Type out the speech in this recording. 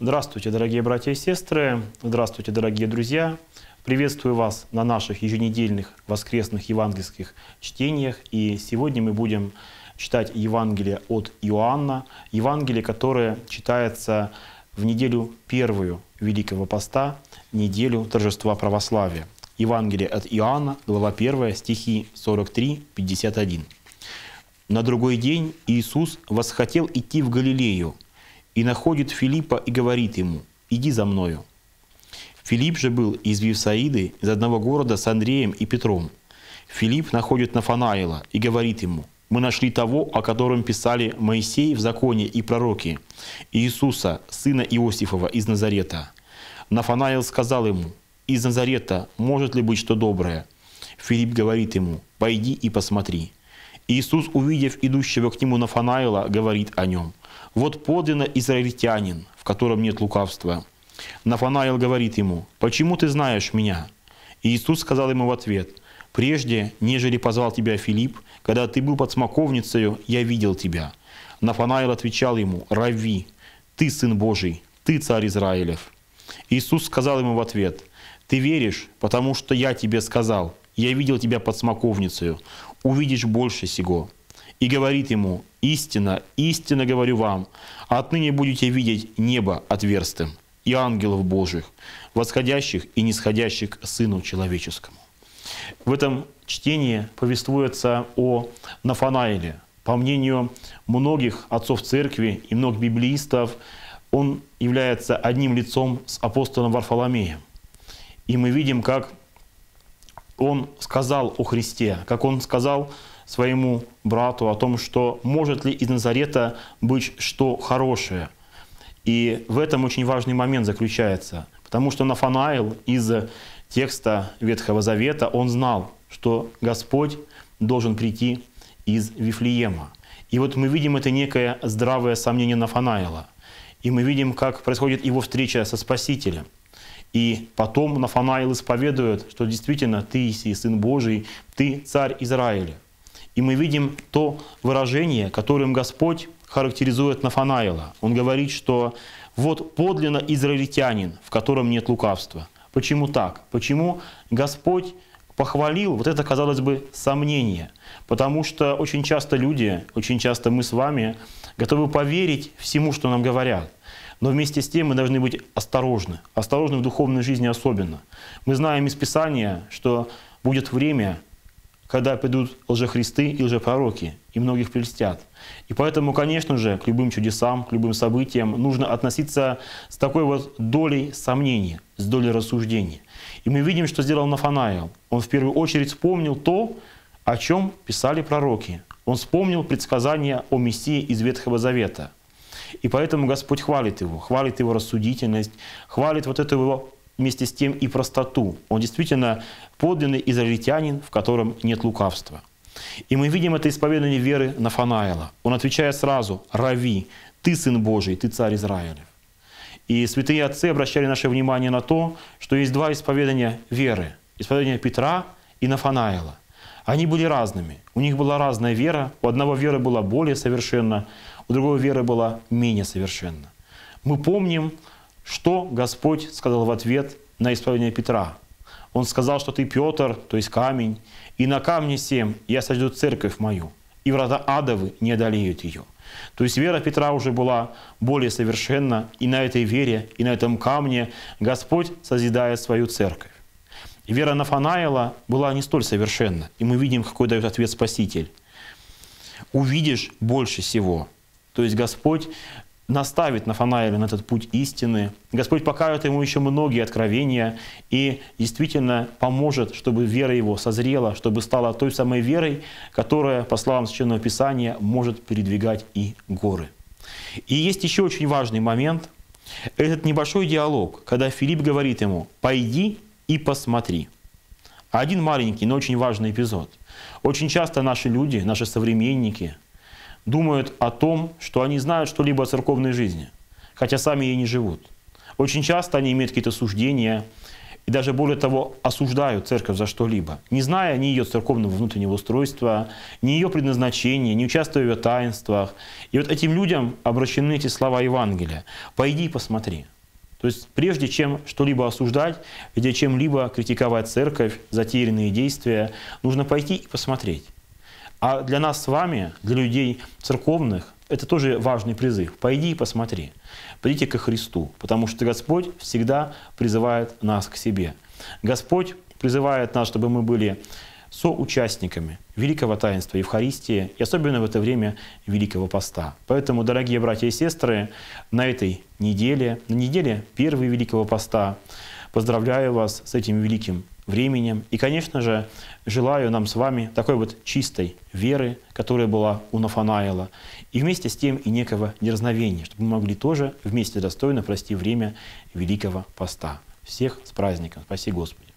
Здравствуйте, дорогие братья и сестры, здравствуйте, дорогие друзья. Приветствую вас на наших еженедельных воскресных евангельских чтениях. И сегодня мы будем читать Евангелие от Иоанна, Евангелие, которое читается в неделю первую Великого Поста, неделю торжества православия. Евангелие от Иоанна, глава 1, стихи 43-51. На другой день Иисус восхотел идти в Галилею и находит Филиппа и говорит ему, «Иди за мною». Филипп же был из Вифсаиды, из одного города с Андреем и Петром. Филипп находит Нафанаила и говорит ему, «Мы нашли того, о котором писали Моисей в законе и пророки, Иисуса, сына Иосифова из Назарета». Нафанаил сказал ему, «Из Назарета может ли быть что доброе?» Филипп говорит ему, «Пойди и посмотри». Иисус, увидев идущего к нему Нафанаила, говорит о нем. «Вот подлинно израильтянин, в котором нет лукавства». Нафанаил говорит ему, «Почему ты знаешь меня?» И Иисус сказал ему в ответ, «Прежде, нежели позвал тебя Филипп, когда ты был под смоковницею, я видел тебя». Нафанаил отвечал ему, «Рави, ты сын Божий, ты царь Израилев». Иисус сказал ему в ответ, «Ты веришь, потому что я тебе сказал, я видел тебя под смоковницею, увидишь больше сего». И говорит ему, «Истина, истинно говорю вам, отныне будете видеть небо отверстым и ангелов Божьих, восходящих и нисходящих к Сыну Человеческому». В этом чтении повествуется о Нафанаиле. По мнению многих отцов церкви и многих библеистов, он является одним лицом с апостолом Варфоломеем. И мы видим, как он сказал о Христе, как он сказал своему брату о том, что может ли из Назарета быть что хорошее. И в этом очень важный момент заключается, потому что Нафанаил из текста Ветхого Завета, он знал, что Господь должен прийти из Вифлеема. И вот мы видим это некое здравое сомнение Нафанаила. И мы видим, как происходит его встреча со Спасителем – и потом Нафанаил исповедует, что действительно ты, Исий, Сын Божий, ты царь Израиля. И мы видим то выражение, которым Господь характеризует Нафанаила. Он говорит, что вот подлинно израильтянин, в котором нет лукавства. Почему так? Почему Господь похвалил вот это, казалось бы, сомнение? Потому что очень часто люди, очень часто мы с вами готовы поверить всему, что нам говорят. Но вместе с тем мы должны быть осторожны. Осторожны в духовной жизни особенно. Мы знаем из Писания, что будет время, когда придут лжехристы и лжепророки, и многих прельстят. И поэтому, конечно же, к любым чудесам, к любым событиям нужно относиться с такой вот долей сомнения, с долей рассуждения. И мы видим, что сделал Нафанаил. Он в первую очередь вспомнил то, о чем писали пророки. Он вспомнил предсказания о Мессии из Ветхого Завета – и поэтому Господь хвалит его, хвалит его рассудительность, хвалит вот эту его вместе с тем и простоту. Он действительно подлинный израильтянин, в котором нет лукавства. И мы видим это исповедание веры Нафанаила. Он отвечает сразу, «Рави, ты сын Божий, ты царь Израилев». И святые отцы обращали наше внимание на то, что есть два исповедания веры. Исповедание Петра и Нафанаила. Они были разными. У них была разная вера. У одного вера была более совершенна, у другого вера была менее совершенна. Мы помним, что Господь сказал в ответ на исповедание Петра. Он сказал, что ты Петр, то есть камень, и на камне семь я сожду церковь мою, и врата адовы не одолеют ее. То есть вера Петра уже была более совершенна, и на этой вере, и на этом камне Господь созидает свою церковь. Вера Нафанаила была не столь совершенна, и мы видим, какой дает ответ Спаситель. «Увидишь больше всего». То есть Господь наставит Нафанаэля на этот путь истины. Господь покажет ему еще многие откровения и действительно поможет, чтобы вера его созрела, чтобы стала той самой верой, которая, по словам Священного Писания, может передвигать и горы. И есть еще очень важный момент. Этот небольшой диалог, когда Филипп говорит ему «пойди и посмотри». Один маленький, но очень важный эпизод. Очень часто наши люди, наши современники – думают о том, что они знают что-либо о церковной жизни, хотя сами ей не живут. Очень часто они имеют какие-то суждения, и даже более того осуждают церковь за что-либо, не зная ни ее церковного внутреннего устройства, ни ее предназначения, не участвуя в ее таинствах. И вот этим людям обращены эти слова Евангелия. «Пойди и посмотри». То есть прежде чем что-либо осуждать, где чем-либо критиковать церковь, затерянные действия, нужно пойти и посмотреть. А для нас с вами, для людей церковных, это тоже важный призыв. Пойди и посмотри. Придите ко Христу, потому что Господь всегда призывает нас к себе. Господь призывает нас, чтобы мы были соучастниками великого таинства Евхаристии, и особенно в это время Великого Поста. Поэтому, дорогие братья и сестры, на этой неделе, на неделе первой Великого Поста, поздравляю вас с этим великим временем. И, конечно же, желаю нам с вами такой вот чистой веры, которая была у Нафанаила, и вместе с тем и некого дерзновения, чтобы мы могли тоже вместе достойно пройти время Великого Поста. Всех с праздником. Спаси Господи.